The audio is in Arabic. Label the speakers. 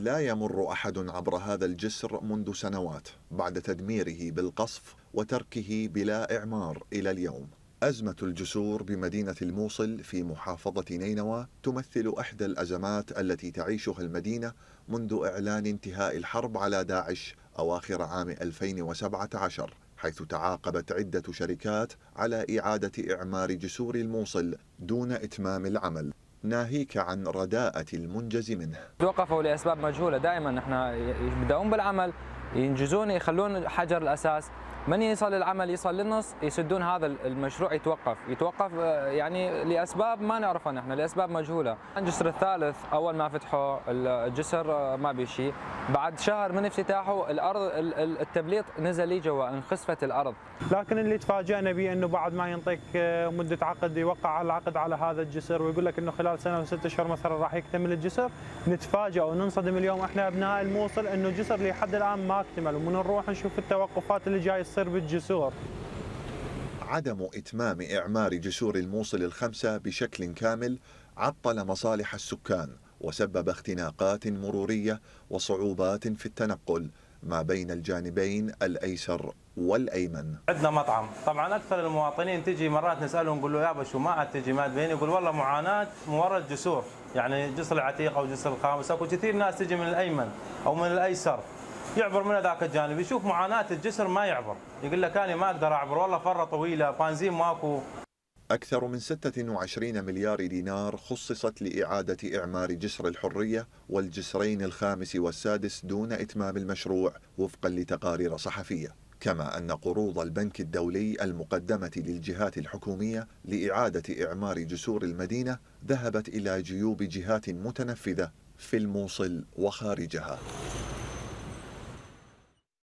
Speaker 1: لا يمر أحد عبر هذا الجسر منذ سنوات بعد تدميره بالقصف وتركه بلا إعمار إلى اليوم. أزمة الجسور بمدينة الموصل في محافظة نينوى تمثل إحدى الأزمات التي تعيشها المدينة منذ إعلان انتهاء الحرب على داعش أواخر عام 2017 حيث تعاقبت عدة شركات على إعادة إعمار جسور الموصل دون إتمام العمل. ناهيك عن رداءة المنجز منه.
Speaker 2: توقفوا لأسباب مجهولة. دائما إحنا يبدأون بالعمل ينجزون يخلون حجر الأساس. من يصل العمل يصل للنص يسدون هذا المشروع يتوقف. يتوقف آه، يعني لأسباب ما نعرفها نحن لأسباب مجهولة. الجسر الثالث أول ما فتحوا الجسر آه، ما بي شيء بعد شهر من افتتاحه الأرض التبليط نزل جوا انخسفت الأرض.
Speaker 3: لكن اللي تفاجئنا به إنه بعد ما ينطيك آه، مدة عقد يوقع العقد على هذا الجسر ويقول لك إنه خلال سنة وست أشهر مثلا راح يكتمل الجسر نتفاجئ وننصدم اليوم إحنا أبناء الموصل إنه الجسر لحد الآن ما اكتمل. ومن نروح نشوف التوقفات اللي جاي تصير بالجسور.
Speaker 1: عدم إتمام إعمار جسور الموصل الخمسة بشكل كامل عطل مصالح السكان وسبب اختناقات مرورية وصعوبات في التنقل ما بين الجانبين الأيسر والأيمن.
Speaker 4: عندنا مطعم. طبعا أكثر المواطنين تجي مرات نسألهم نقول له يابا شو ما تجي ما تبين يقول والله معاناة مورد جسور يعني جسر العتيق أو جسر الخامس. أكو كثير ناس تجي من الأيمن أو من الأيسر. يعبر من ذاك الجانب. يشوف معاناة الجسر ما يعبر. يقول لك أنا ما أقدر أعبر. والله فرة طويلة. بنزين ماكو.
Speaker 1: أكثر من 26 مليار دينار خصصت لإعادة إعمار جسر الحرية والجسرين الخامس والسادس دون إتمام المشروع وفقا لتقارير صحفية. كما أن قروض البنك الدولي المقدمة للجهات الحكومية لإعادة إعمار جسور المدينة ذهبت إلى جيوب جهات متنفذة في الموصل وخارجها.